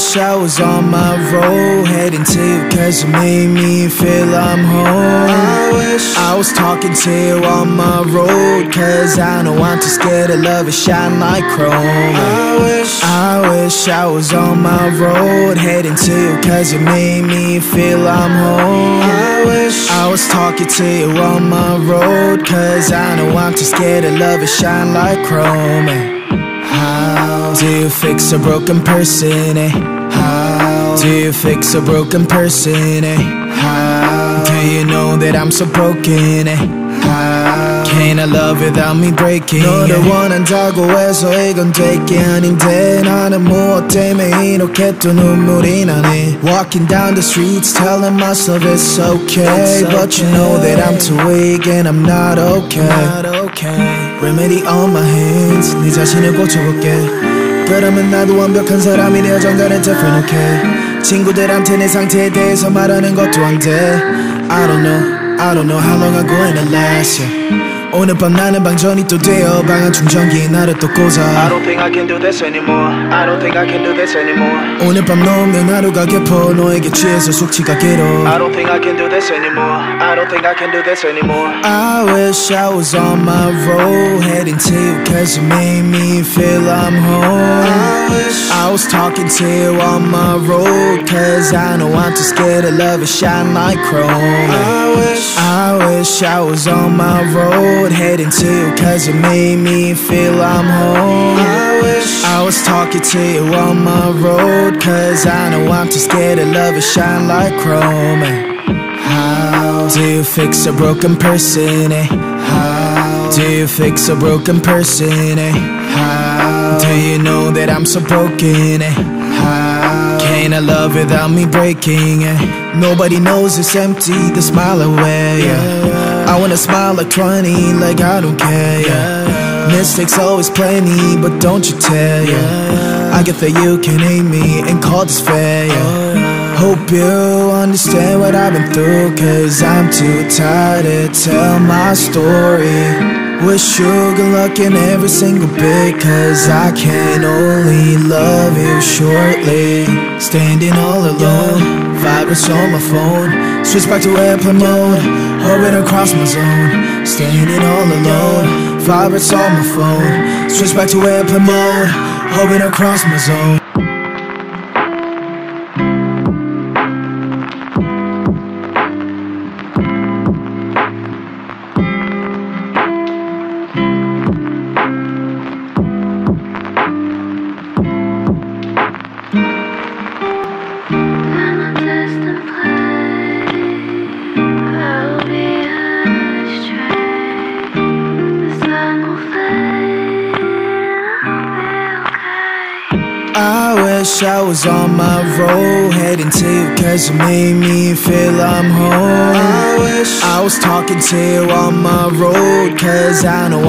wish I was on my road Heading to you cause you made me feel I'm home. I wish I was talking to you on my road Cause I know I'm too scared to love it shine like chrome. I wish I wish I was on my road Heading to you cause you made me feel I'm home. I wish I was talking to you on my road Cause I know I'm too scared to love it shine like chrome How do you fix a broken person, eh? How do you fix a broken person, eh? How do you know that I'm so broken, eh? How can I love without me breaking 너를 원한다고 해서 이건 될 게 아닌데 나는 무엇 때문에 이렇게 또 눈물이 나네 Walking down the streets telling myself it's okay But you know that I'm too weak and I'm not okay Remedy on my hands 네 자신을 고쳐볼게 그러면 나도 완벽한 사람이 되어 정갈은 different okay 친구들한테 내 상태에 대해서 말하는 것도 안돼 I don't know I don't know how long I'm going to last yeah. 오늘 밤 나는 방전이 또 되어 방한 충전기에 나를 또 I 꽂아 don't think I can do this anymore. I don't think I can do this anymore. 오늘 밤 너 없는 하루가 깊어 너에게 취해서 숙취가 길어 I don't think I can do this anymore. I don't think I can do this anymore. I wish I was on my road Heading to you cause you made me feel I'm home I wish I was talking to you on my road Cause I know I'm too scared to love it shine like chrome I wish I wish I was on my road Heading to you cause you made me feel I'm home I wish I was talking to you on my road Cause I know I'm too scared to love it shine like chrome how do you fix a broken person, eh? How do you fix a broken person, eh? How do you know that I'm so broken, eh? How can I love without me breaking, eh? Nobody knows it's empty, the smile away, yeah. I wanna smile like 20, like I don't care, yeah. Mistakes always plenty, but don't you tell, yeah. I get that you can hate me and call this fair, yeah. Hope you understand what I've been through Cause I'm too tired to tell my story Wish you good luck in every single bit Cause I can only love you shortly. Standing all alone, vibrates on my phone. Switch back to airplane mode, orbit across my zone. Standing all alone, vibrates on my phone. Switch back to airplane mode, orbit across my zone I wish I was on my road Heading to you cause you made me feel I'm home. I wish I was talking to you on my road Cause I know